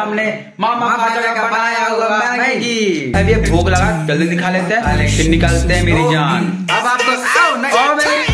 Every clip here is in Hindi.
सामने मामा का बनाया हुआ मैगी। अब ये भूख लगा जल्दी दिखा लेते हैं। फिर निकलते हैं मेरी जान। अब आपको आओ नहीं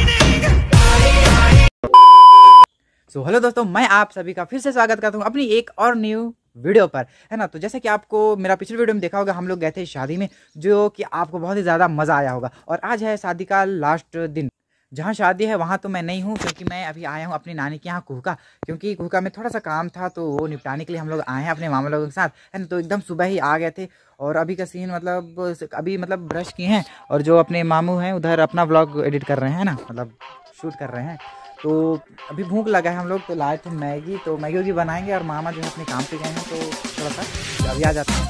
सो हेलो दोस्तों मैं आप सभी का फिर से स्वागत करता हूँ अपनी एक और न्यू वीडियो पर। है ना? तो जैसे कि आपको मेरा पिछले वीडियो में देखा होगा हम लोग गए थे शादी में जो कि आपको बहुत ही ज़्यादा मज़ा आया होगा। और आज है शादी का लास्ट दिन। जहाँ शादी है, वहाँ तो मैं नहीं हूँ, क्योंकि मैं अभी आया हूँ अपनी नानी के यहाँ कुहका। क्योंकि कुहका में थोड़ा सा काम था तो वो निपटाने के लिए हम लोग आए हैं अपने मामा लोगों के साथ। है ना तो एकदम सुबह ही आ गए थे और अभी का सीन मतलब अभी मतलब ब्रश किए हैं और जो अपने मामू हैं, उधर अपना ब्लॉग एडिट कर रहे हैं ना? मतलब शूट कर रहे हैं। तो अभी भूख लगा है हम लोग तो लाए थे मैगी तो मैगी वगी बनाएँगे और मामा जो है अपने काम पे गए हैं तो थोड़ा सा अभी आ जाते हैं।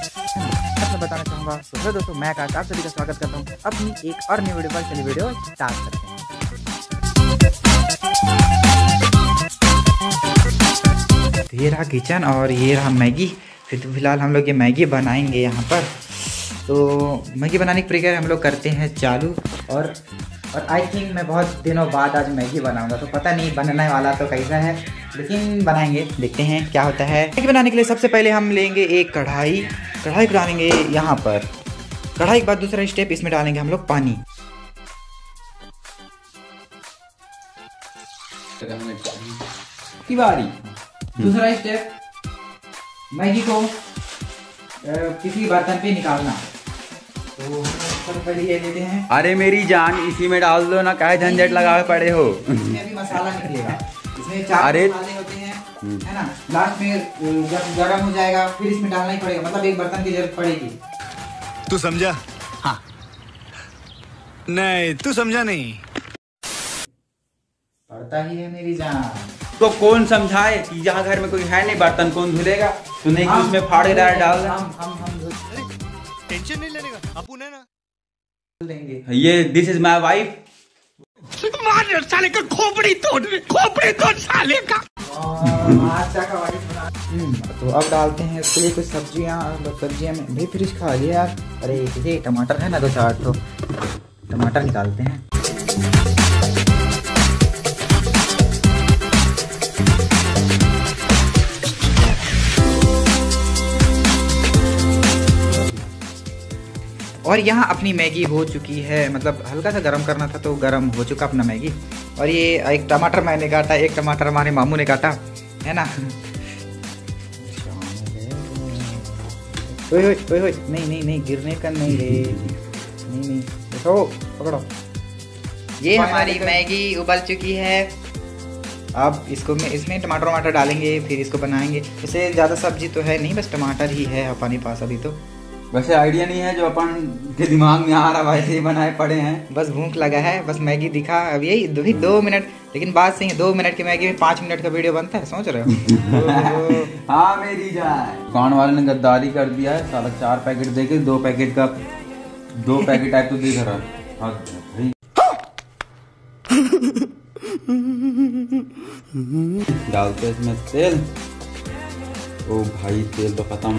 मैं बताना चाहूँगा हेलो दोस्तों, मैं आकाश आप सभी का स्वागत करता हूँ। अपनी एक और न्यू वीडियो पर चलिए वीडियो स्टार्ट करते हैं। रहा किचन और ये रहा मैगी। फिर तो फ़िलहाल हम लोग ये मैगी बनाएँगे यहाँ पर। तो मैगी बनाने की प्रक्रिया हम लोग करते हैं चालू और और आई थिंक मैं बहुत दिनों बाद आज मैगी बनाऊँगा तो पता नहीं बनने वाला तो कैसा है, लेकिन बनाएँगे, देखते हैं क्या होता है। मैगी बनाने के लिए सबसे पहले हम लेंगे एक कढ़ाई कढ़ाई डालेंगे यहाँ पर। कढ़ाई के बाद दूसरा स्टेप इसमें डालेंगे हम लोग पानी। तिवारी। दूसरा स्टेप मैगी को किसी बर्तन पे निकालना। तो पहले ये लेते हैं। अरे मेरी जान इसी में डाल दो ना काहे झंझट लगा पड़े हो? इसमें अभी मसाला निकलेगा। इसमें चार अरे- मसाले होते हैं है ना? लास्ट में जब गर्म हो जाएगा फिर इसमें डालना ही पड़ेगा। मतलब एक बर्तन की ज़रूरत पड़ेगी। तू समझा? हाँ। नहीं तू समझा नहीं। पड़ता ही है मेरी जान। तो कौन समझाए कि यहाँ घर में कोई है नहीं बर्तन कौन धुलेगा? तो नहीं कि उसमें फाड़ के डाल डाल? दे। हम हम हम टेंशन नहीं लेने का। अपन है ना ये दिस इज़ माई वाइफ साले का खोपड़ी तोड़ खोपड़ी तोड़ साले का। हम्म, तो अब डालते हैं इसके लिए कुछ सब्ज़ियाँ सब्ज़ियाँ में भाई फ्रिज खा लिया यार। अरे ये टमाटर है ना दो चार तो टमाटर निकालते हैं। और यहाँ अपनी मैगी हो चुकी है। मतलब हल्का सा गर्म करना था तो गर्म हो चुका अपना मैगी। और ये एक टमाटर मैंने काटा एक टमाटर हमारे मामू ने काटा है ना? ओए ओए ओए ओए नहीं नहीं नहीं गिरने का नहीं रे। नहीं नहीं देखो पकड़ो। ये हमारी मैगी उबल चुकी है। अब इसको में इसमें टमाटर वमाटर डालेंगे फिर इसको बनाएँगे। इसे ज़्यादा सब्ज़ी तो है नहीं बस टमाटर ही है अपने पास अभी तो। वैसे आइडिया नहीं है जो अपन के दिमाग में आ रहा वैसे ही बनाए पड़े हैं। बस भूख लगा है बस मैगी दिखा। अब यही दो, दो मिनट लेकिन बात सही है दो मिनट की मैगी में पाँच मिनट का वीडियो बनता है सोच रहे हो? हाँ मेरी जान। दुकान वाले ने गद्दारी कर दिया है साला चार पैकेट देके दो पैकेट का दो पैकेट टाइप तो दिख रहा। है हाँ, डालते इसमें तेल। ओ भाई तेल तो खत्म।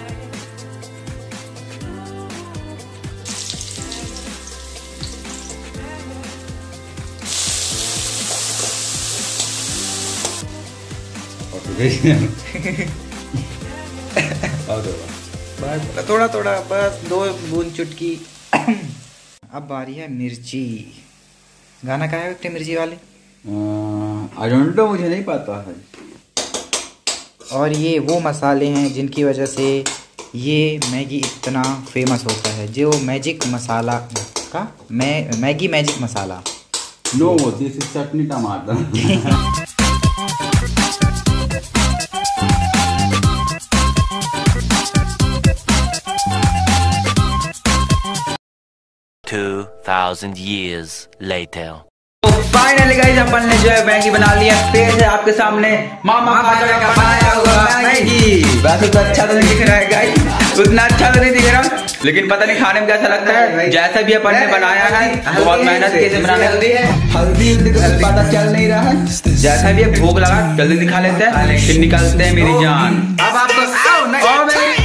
बस थोड़ा थोड़ा बस दो बूंद चुटकी। अब बारी है मिर्ची। गाना का है मिर्ची वाले? आई डोंट नो मुझे नहीं पता है। और ये वो मसाले हैं जिनकी वजह से ये मैगी इतना फ़ेमस होता है। जो मैजिक मसाला का मै Maggi magic masala. No this is chutney tamatar. Two thousand years later. तो फाइनली गाइस अपन ने जो है मैगी बना लिया। पेज है आपके सामने। मामा का बनाया हुआ मैगी वैसे तो अच्छा तो नहीं दिख रहा है गाइस उतना अच्छा तो नहीं दिख रहा। लेकिन पता नहीं खाने में कैसा लगता है। जैसा भी अपन ने बनाया है बहुत मेहनत कैसे बनाने हल्दी है। हल्दी हल्दी तो पता चल नहीं रहा है। जैसा भी भूख लगा जल्दी दिखा लेते हैं। फिर निकलते हैं मेरी जान। अब आपको आओ नहीं।